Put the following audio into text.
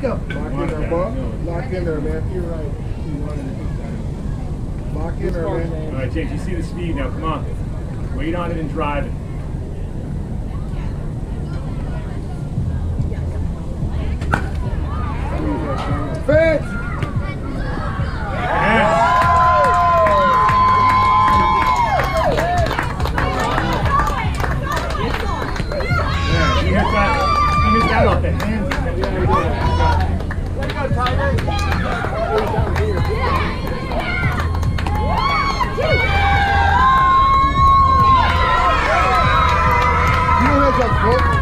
Go. Lock in there, Buck. Lock in there, man. You're right. Lock in there, man. All right, James, you see the speed now. Come on. Wait on it and drive it. Fence! Yes. Yeah, he hit that. He hit that off the hand. já.